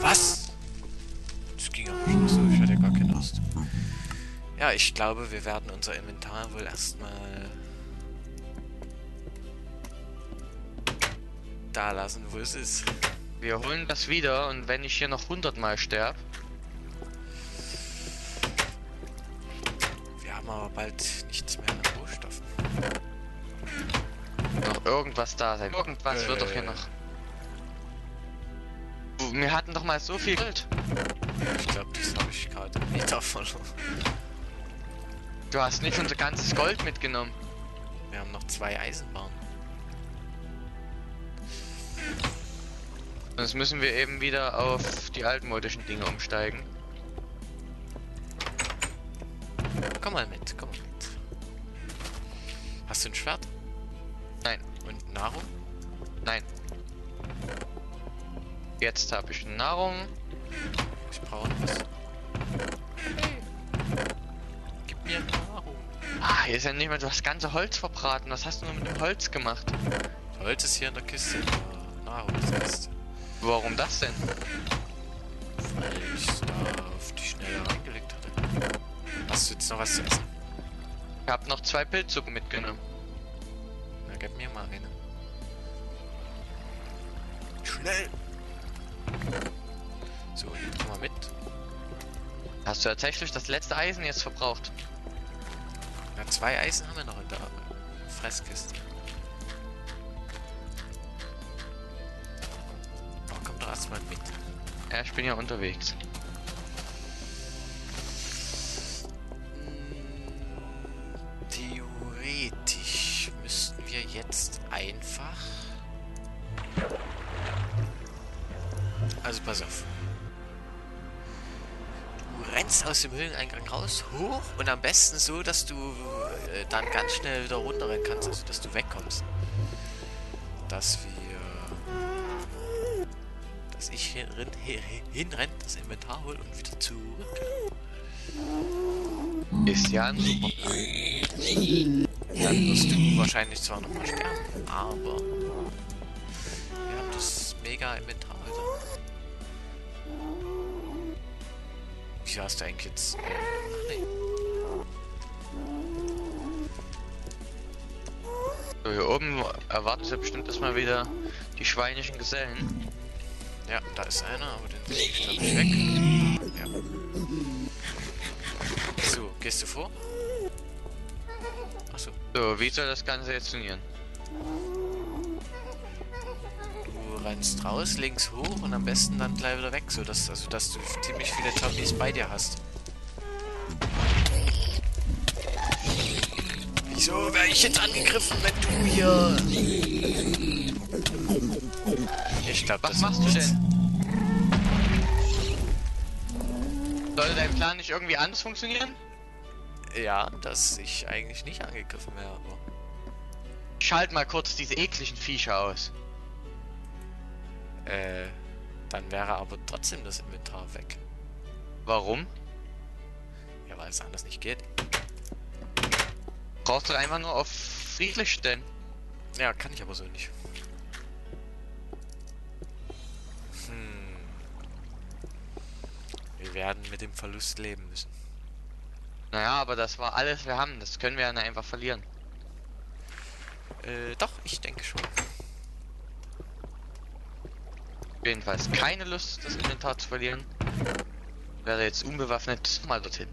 Was? Das ging aber schon so, ich hatte gar keine Ast. Ja, ich glaube, wir werden unser Inventar wohl erstmal da lassen, wo es ist. Wir holen das wieder und wenn ich hier noch 100 Mal sterbe. Wir haben aber bald nichts mehr an Rohstoffen. Noch irgendwas da sein. Irgendwas Äh. wird doch hier noch. Wir hatten doch mal so viel Gold. Ich glaube, das habe ich gerade wieder verloren. Du hast nicht unser ganzes Gold mitgenommen. Wir haben noch zwei Eisenbahnen. Sonst müssen wir eben wieder auf die altmodischen Dinge umsteigen. Komm mal mit, komm mal mit. Hast du ein Schwert? Nein, Und Nahrung? nein. Jetzt habe ich Nahrung. Ich brauche was. Gib mir Nahrung. Ah, hier ist ja nicht mehr das ganze Holz verbraten. Was hast du nur mit dem Holz gemacht? Holz ist hier in der Kiste. aber Nahrung ist Kiste. Warum das denn? Weil ich da auf die Schnelle reingelegt hatte. Hast du jetzt noch was zu essen? Ich habe noch zwei Pilzsuppen mitgenommen. Na, gib mir mal eine. Schnell! So, hier komm mal mit. Hast du tatsächlich das letzte Eisen jetzt verbraucht? Na, zwei Eisen haben wir noch in der Fresskiste. Oh, komm doch erstmal mit. Ja, ich bin ja unterwegs. Theoretisch müssten wir jetzt einfach. Also pass auf. Rennst aus dem Höhleneingang raus, hoch und am besten so, dass du äh, dann ganz schnell wieder runterrennen kannst, also dass du wegkommst. Dass wir. Dass ich hinrenn, hinrenn, das Inventar hol und wieder zurück. Ist ja ein super. Dann wirst du wahrscheinlich zwar nochmal sterben, aber wir haben das mega Inventar Wieso hast du eigentlich jetzt... Ach nee. So, hier oben erwartet ja bestimmt erstmal wieder die schweinischen Gesellen. Ja, da ist einer, aber den krieg ich glaube ich weg. Ja. So, gehst du vor? Achso, So, wie soll das Ganze jetzt funktionieren? Rennst raus, links hoch und am besten dann gleich wieder weg, so dass, also, dass du ziemlich viele Zombies bei dir hast. Wieso werde ich jetzt angegriffen, wenn du hier... Ich glaube, Was das machst du denn? Sollte dein Plan nicht irgendwie anders funktionieren? Ja, dass ich eigentlich nicht angegriffen wäre, aber... Schalt mal kurz diese ekligen Viecher aus. Äh, dann wäre aber trotzdem das Inventar weg. Warum? Ja, weil es anders nicht geht. Brauchst du einfach nur auf friedlich stellen. Ja, kann ich aber so nicht. Hm. Wir werden mit dem Verlust leben müssen. Naja, aber das war alles, wir haben. Das können wir ja einfach verlieren. Äh, doch, ich denke schon. Jedenfalls keine Lust, das Inventar zu verlieren. Wäre jetzt unbewaffnet mal dorthin.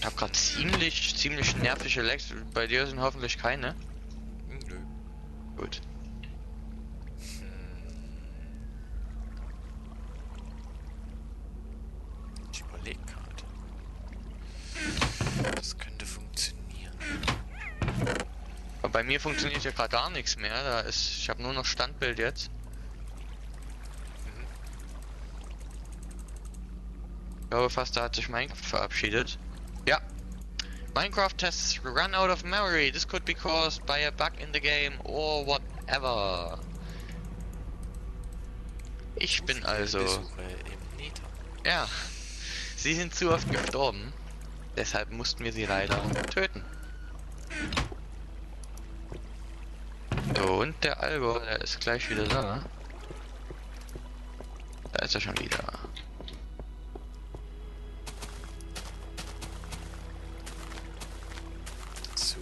Ich habe gerade ziemlich, ziemlich nervige Lags. Bei dir sind hoffentlich keine. Nö. Gut. Aber bei mir funktioniert ja gerade gar nichts mehr. Da ist, ich habe nur noch Standbild jetzt. Ich glaube fast, da hat sich Minecraft verabschiedet. Ja. Minecraft has run out of memory. This could be caused by a bug in the game or whatever. Ich bin also. Ja. Sie sind zu oft gestorben. Deshalb mussten wir sie leider töten. Und der Algo, der ist gleich wieder da. Da ist er schon wieder. So.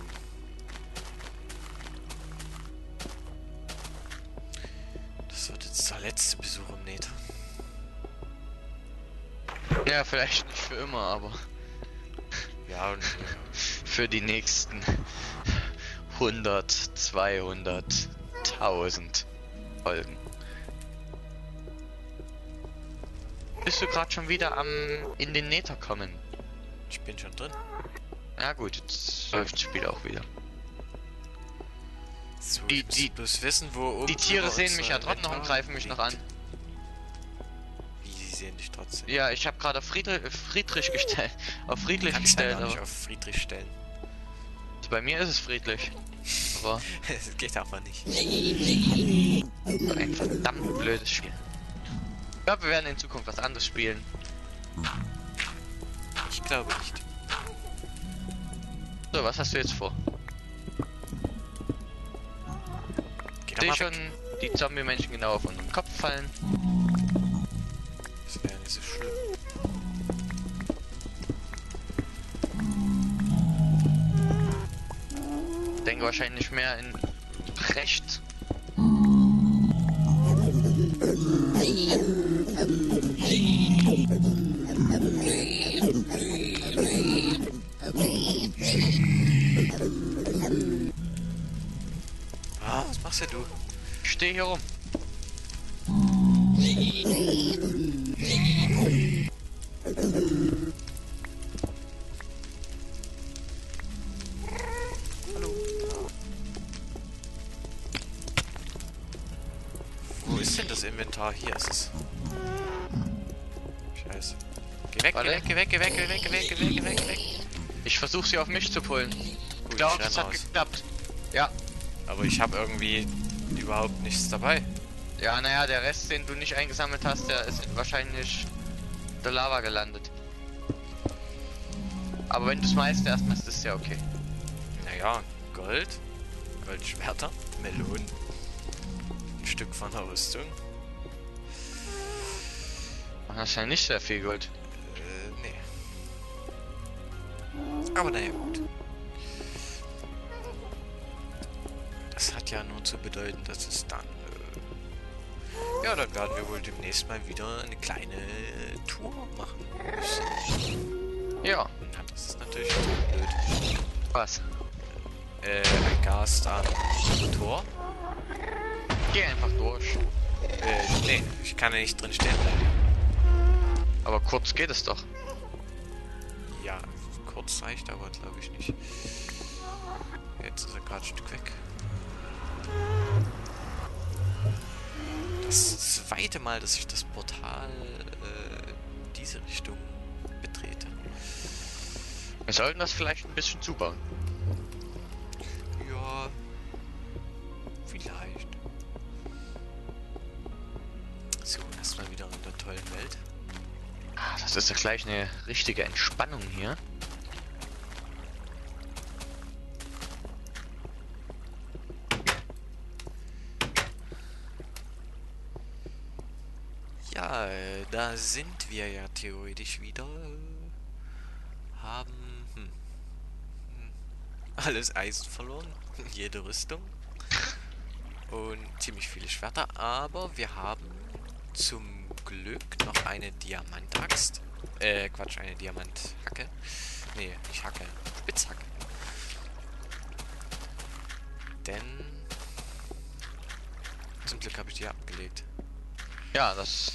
Das wird jetzt der letzte Besuch im Nether. Ja, vielleicht nicht für immer, aber Ja, und äh, für die nächsten 100, 200, 1000 Folgen. Bist du gerade schon wieder am in den Nether kommen? ich bin schon drin. Ja gut, jetzt läuft das Spiel auch wieder. So, Die- ich die- bloß wissen, wo Die Tiere sehen mich ja unser trotzdem noch und greifen mich noch an. Wie, sie sehen dich trotzdem? Ja, ich habe gerade auf Friedrich, Friedrich gestellt. Auf ja gestellt, nicht aber auf Friedrich stellen. Bei mir ist es friedlich. Aber Es geht aber nicht. ein verdammt blödes Spiel. Ich glaube, wir werden in Zukunft was anderes spielen. Ich glaube nicht. So, was hast du jetzt vor? Geh Ich doch sehe schon die Zombie-Menschen genau auf unseren Kopf fallen. Das wäre nicht so schlimm. Denke wahrscheinlich mehr in rechts. Ah, was machst du? Ich stehe hier rum. Ist denn das Inventar? Hier ist es. Scheiße. Geh weg, Warte. weg, geh weg, geh weg, geh weg, geh weg, geh weg, geh weg, geh weg. Ich versuche sie auf mich zu pullen. Ich glaube, es renn hat aus. geklappt. Ja. Aber ich habe irgendwie überhaupt nichts dabei. Ja, naja, der Rest, den du nicht eingesammelt hast, der ist wahrscheinlich in der Lava gelandet. Aber wenn du schmeißt erstmal, ist das ja okay. Naja, Gold, Goldschwerter, Melonen, Stück von der Rüstung. Ja nicht sehr viel Gold. Äh, nee. Aber naja, gut. Das hat ja nur zu bedeuten, dass es dann. Äh, ja, dann werden wir wohl demnächst mal wieder eine kleine äh, Tour machen müssen. Ja, das ist natürlich blöd. was? Äh, ein Gast am Tor. Geh einfach durch. Äh, nee, ich kann ja nicht drin stehen bleiben. Aber kurz geht es doch. Ja, kurz reicht aber, glaube ich, nicht. Jetzt ist er gerade ein Stück weg. Das zweite Mal, dass ich das Portal äh, diese Richtung betrete. Wir sollten das vielleicht ein bisschen zubauen. Tollen Welt. Ah, das ist ja gleich eine richtige Entspannung hier. Ja, äh, da sind wir ja theoretisch wieder. Haben hm, hm, alles Eisen verloren, jede Rüstung und ziemlich viele Schwerter, aber wir haben zum Glück noch eine Diamantaxt. Äh, Quatsch, eine Diamanthacke. Nee, nicht Hacke, Spitzhacke. Denn zum Glück habe ich die abgelegt. Ja, das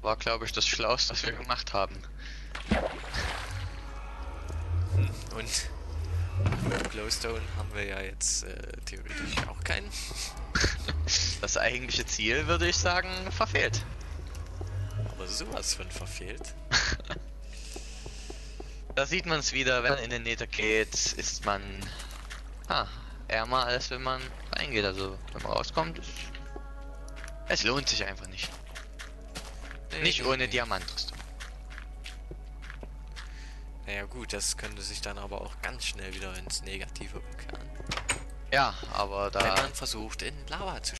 war, glaube ich, das Schlauste, was wir gemacht haben. Und Glowstone haben wir ja jetzt äh, theoretisch auch keinen. Das eigentliche Ziel, würde ich sagen, verfehlt. Aber sowas von verfehlt. Da sieht man es wieder, wenn man in den Nether geht, ist man ah, ärmer als wenn man reingeht. Also wenn man rauskommt, ist, es lohnt sich einfach nicht. Nee, Nicht nee, ohne nee. Diamantrüstung. Naja gut, das könnte sich dann aber auch ganz schnell wieder ins Negative umkehren. Ja, aber wenn da. man versucht, in Lava zu